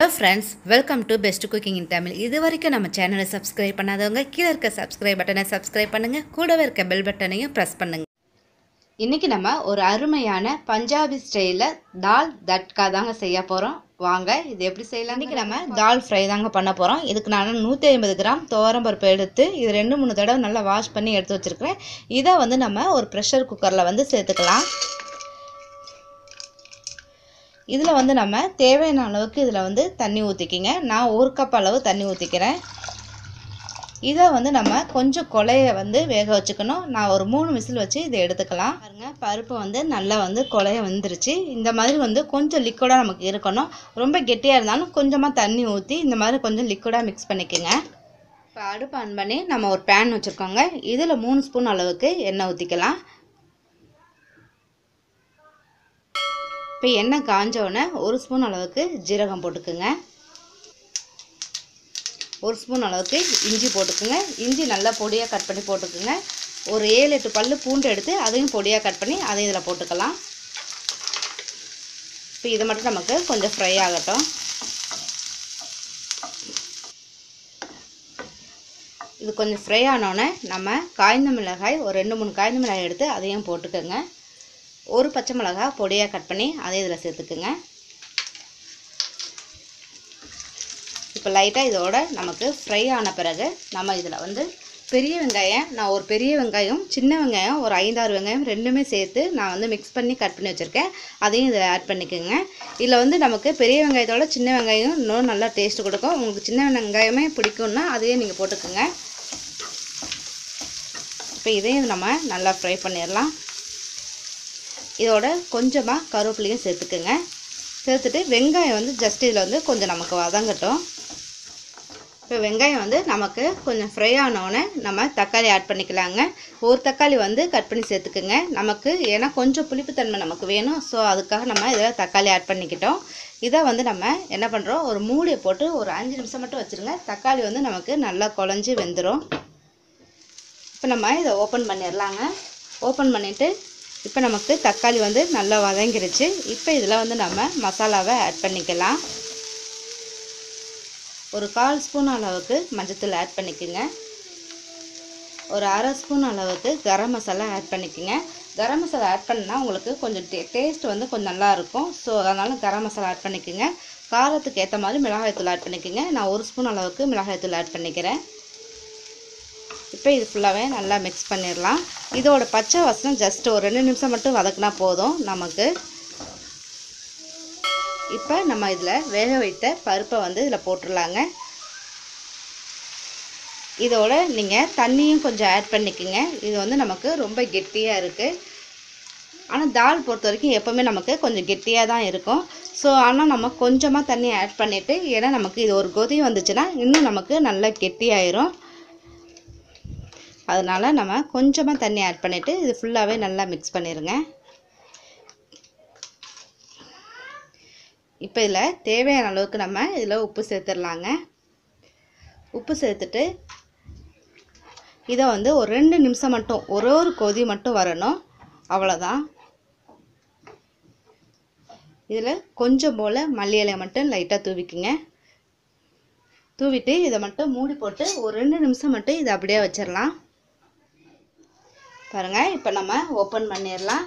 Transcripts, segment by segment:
Hello friends welcome to best cooking in Tamil இது வரைக்கும் நம்ம சேனலை சப்ஸ்கிரைப் பண்ணாதவங்க கீழே இருக்க சப்ஸ்கிரைப் பட்டனை சப்ஸ்கிரைப் பண்ணுங்கள் கூடவே இருக்க பெல் பட்டனையும் ப்ரெஸ் பண்ணுங்கள் இன்றைக்கி நம்ம ஒரு அருமையான பஞ்சாபி ஸ்டைலில் தால் தட்கா தாங்க செய்ய போகிறோம் வாங்க இது எப்படி செய்யலாம் இன்றைக்கி நம்ம தால் ஃப்ரை தாங்க பண்ண போகிறோம் இதுக்கு நான் நூற்றி ஐம்பது கிராம் துவரம்பருப்பு எடுத்து இது ரெண்டு மூணு தடவை நல்லா வாஷ் பண்ணி எடுத்து வச்சுருக்கிறேன். இதை வந்து நம்ம ஒரு ப்ரெஷர் குக்கரில் வந்து சேர்த்துக்கலாம். இதில் வந்து நம்ம தேவையான அளவுக்கு இதில் வந்து தண்ணி ஊற்றிக்கிங்க நான் ஒரு கப் அளவு தண்ணி ஊற்றிக்கிறேன் இதை வந்து நம்ம கொஞ்சம் கொலையை வந்து வேக வச்சுக்கணும். நான் ஒரு மூணு விசில் வச்சு இதை எடுத்துக்கலாம். பாருங்க பருப்பு வந்து நல்லா வந்து கொலைய வந்துருச்சு. இந்த மாதிரி வந்து கொஞ்சம் லிக்விடாக நமக்கு இருக்கணும். ரொம்ப கெட்டியாக இருந்தாலும் கொஞ்சமாக தண்ணி ஊற்றி இந்த மாதிரி கொஞ்சம் லிக்விடாக மிக்ஸ் பண்ணிக்கோங்க. இப்போ அடுப்பு ஆன் பண்ணி நம்ம ஒரு பேன் வச்சுருக்கோங்க. இதில் மூணு ஸ்பூன் அளவுக்கு எண்ணெய் ஊற்றிக்கலாம் இப்போ எண்ணெய் காஞ்சோடனே ஒரு ஸ்பூன் அளவுக்கு ஜீரகம் போட்டுக்குங்க. ஒரு ஸ்பூன் அளவுக்கு இஞ்சி போட்டுக்குங்க. இஞ்சி நல்லா பொடியாக கட் பண்ணி போட்டுக்குங்க. ஒரு ஏழு எட்டு பல்லு பூண்டு எடுத்து அதையும் பொடியாக கட் பண்ணி அதையும் இதில் போட்டுக்கலாம். இப்போ இதை மட்டும் நமக்கு கொஞ்சம் ஃப்ரை ஆகட்டும். இது கொஞ்சம் ஃப்ரை ஆனோடனே நம்ம காய்ந்த மிளகாய் ஒரு ரெண்டு மூணு காய்ந்த மிளகாய் எடுத்து அதையும் போட்டுக்கோங்க. ஒரு பச்சை மிளகா பொடியாக கட் பண்ணி அதை இதில் சேர்த்துக்குங்க. இப்போ லைட்டாக இதோட நமக்கு ஃப்ரை ஆன பிறகு நம்ம இதில் வந்து பெரிய வெங்காயம் நான் ஒரு பெரிய வெங்காயம் சின்ன வெங்காயம் ஒரு ஐந்தாறு வெங்காயம் ரெண்டுமே சேர்த்து நான் வந்து மிக்ஸ் பண்ணி கட் பண்ணி வச்சுருக்கேன். அதையும் இதில் ஆட் பண்ணிக்கோங்க. இதில் வந்து நமக்கு பெரிய வெங்காயத்தோட சின்ன வெங்காயம் இன்னும் நல்லா டேஸ்ட்டு கொடுக்கும். உங்களுக்கு சின்ன வெங்காயமே பிடிக்கும்னா அதையே நீங்கள் போட்டுக்கோங்க. இப்போ இதையும் நம்ம நல்லா ஃப்ரை பண்ணிடலாம். இதோட கொஞ்சமாக கருவேப்பிலையும் சேர்த்துக்குங்க. சேர்த்துட்டு வெங்காயம் வந்து ஜஸ்ட் இதில் வந்து கொஞ்சம் நமக்கு வதங்கட்டும். இப்போ வெங்காயம் வந்து நமக்கு கொஞ்சம் ஃப்ரை ஆனோடனே நம்ம தக்காளி ஆட் பண்ணிக்கலாங்க. ஒரு தக்காளி வந்து கட் பண்ணி சேர்த்துக்குங்க. நமக்கு ஏன்னா கொஞ்சம் புளிப்புத்தன்மை நமக்கு வேணும். ஸோ அதுக்காக நம்ம இதில் தக்காளி ஆட் பண்ணிக்கிட்டோம். இதை வந்து நம்ம என்ன பண்ணுறோம் ஒரு மூடியை போட்டு ஒரு அஞ்சு நிமிஷம் மட்டும் வச்சுருங்க. தக்காளி வந்து நமக்கு நல்லா குழஞ்சி வெந்துடும் இப்போ நம்ம இதை ஓப்பன் பண்ணிடலாங்க. ஓப்பன் பண்ணிவிட்டு இப்போ நமக்கு தக்காளி வந்து நல்லா வதங்கிருச்சு. இப்போ இதில் வந்து நம்ம மசாலாவை ஆட் பண்ணிக்கலாம். ஒரு கால் ஸ்பூன் அளவுக்கு மஞ்சத்தூள் ஆட் பண்ணிக்கோங்க. ஒரு அரை ஸ்பூன் அளவுக்கு கரம் மசாலா ஆட் பண்ணிக்கோங்க. கரம் மசாலா ஆட் பண்ணால் உங்களுக்கு கொஞ்சம் டே டேஸ்ட் வந்து கொஞ்சம் நல்லாயிருக்கும் ஸோ அதனால் கரம் மசாலா ஆட் பண்ணிக்கோங்க. காரத்துக்கு ஏற்ற மாதிரி மிளகாய்த்தூள் ஆட் பண்ணிக்கோங்க. நான் ஒரு ஸ்பூன் அளவுக்கு மிளகாய்த்தூள் ஆட் பண்ணிக்கிறேன். இப்போ இது ஃபுல்லாகவே நல்லா மிக்ஸ் பண்ணிடலாம். இதோட பச்சை வசனம் ஜஸ்ட் ஒரு ரெண்டு நிமிஷம் மட்டும் வதக்குனா போதும் நமக்கு. இப்போ நம்ம இதில் வேக வைத்த பருப்பை வந்து இதில் போட்டுடலாங்க. இதோட நீங்கள் தண்ணியும் கொஞ்சம் ஆட் பண்ணிக்கோங்க. இது வந்து நமக்கு ரொம்ப கெட்டியாக இருக்குது ஆனால் தால் பொறுத்த வரைக்கும் எப்போவுமே நமக்கு கொஞ்சம் கெட்டியாக தான் இருக்கும். ஸோ ஆனால் நம்ம கொஞ்சமாக தண்ணி ஆட் பண்ணிவிட்டு ஏன்னா நமக்கு இது ஒரு கொதி வந்துச்சுன்னா இன்னும் நமக்கு நல்லா கெட்டியாயிரும். அதனால் நம்ம கொஞ்சமாக தண்ணி ஆட் பண்ணிவிட்டு இது ஃபுல்லாகவே நல்லா மிக்ஸ் பண்ணிடுங்க இப்போ இதில் தேவையான அளவுக்கு நம்ம இதில் உப்பு சேர்த்துடலாங்க. உப்பு சேர்த்துட்டு இதை வந்து ஒரு ரெண்டு நிமிஷம் மட்டும் ஒரு ஒரு கொதி மட்டும் வரணும். அவ்வளோதான் இதில் கொஞ்சம் போல் மல்லி இலையை மட்டும் லைட்டாக தூவிக்குங்க. தூவிட்டு இதை மட்டும் மூடி போட்டு ஒரு ரெண்டு நிமிஷம் மட்டும் இதை அப்படியே வச்சிடலாம். பாருங்கள் இப்போ நம்ம ஓப்பன் பண்ணிடலாம்.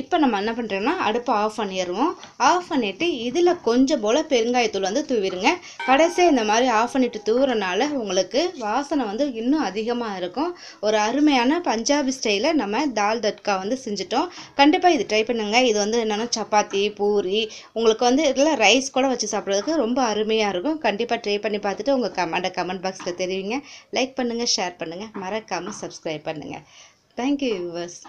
இப்போ நம்ம என்ன பண்ணுறோம்னா அடுப்பை ஆஃப் பண்ணிடுவோம். ஆஃப் பண்ணிவிட்டு இதில் கொஞ்சம் போல் பெருங்காயத்தூள் வந்து தூவிடுங்க. கடைசியாக இந்த மாதிரி ஆஃப் பண்ணிவிட்டு தூவுறனால உங்களுக்கு வாசனை வந்து இன்னும் அதிகமாக இருக்கும். ஒரு அருமையான பஞ்சாபி ஸ்டைலில் நம்ம தால் தட்கா வந்து செஞ்சுட்டோம். கண்டிப்பாக இது ட்ரை பண்ணுங்கள் இது வந்து என்னென்னா சப்பாத்தி பூரி உங்களுக்கு வந்து இதில் ரைஸ் கூட வச்சு சாப்பிட்றதுக்கு ரொம்ப அருமையாக இருக்கும். கண்டிப்பாக ட்ரை பண்ணி பார்த்துட்டு உங்கள் கமெண்ட்டை கமெண்ட் பாக்ஸில் தெரிவிங்க. லைக் பண்ணுங்கள் ஷேர் பண்ணுங்கள் மறக்காமல் சப்ஸ்கிரைப் பண்ணுங்கள் Thank you, viewers.